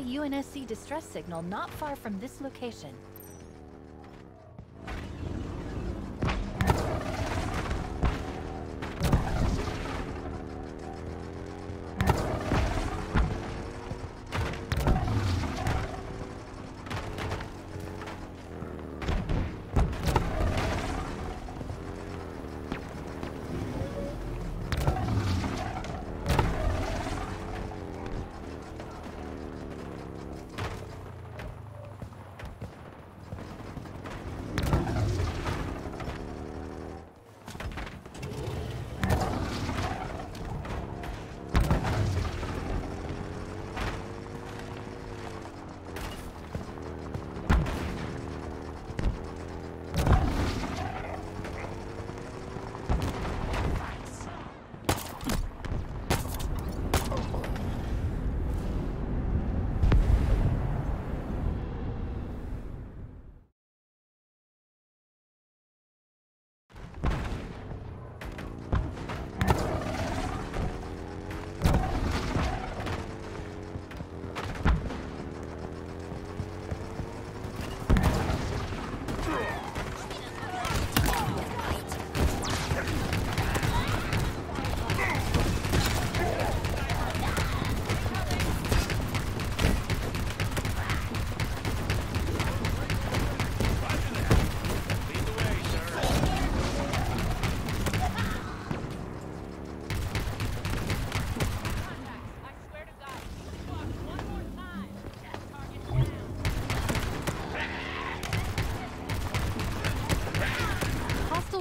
a UNSC distress signal not far from this location.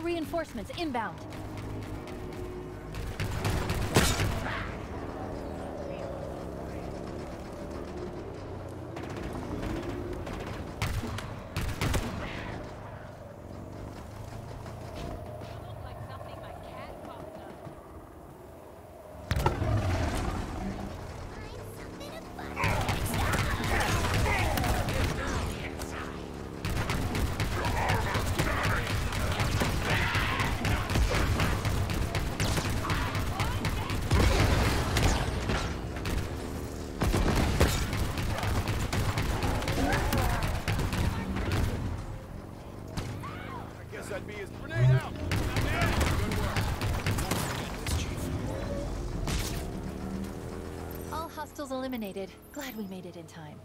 Reinforcements inbound. I guess I'd be his grenade out. All hostiles eliminated. Glad we made it in time.